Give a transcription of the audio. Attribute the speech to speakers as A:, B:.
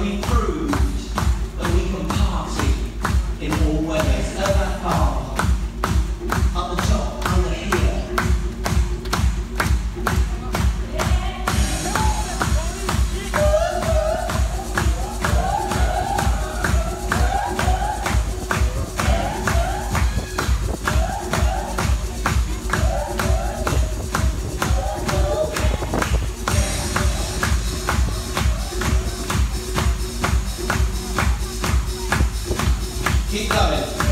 A: we prove. Keep coming.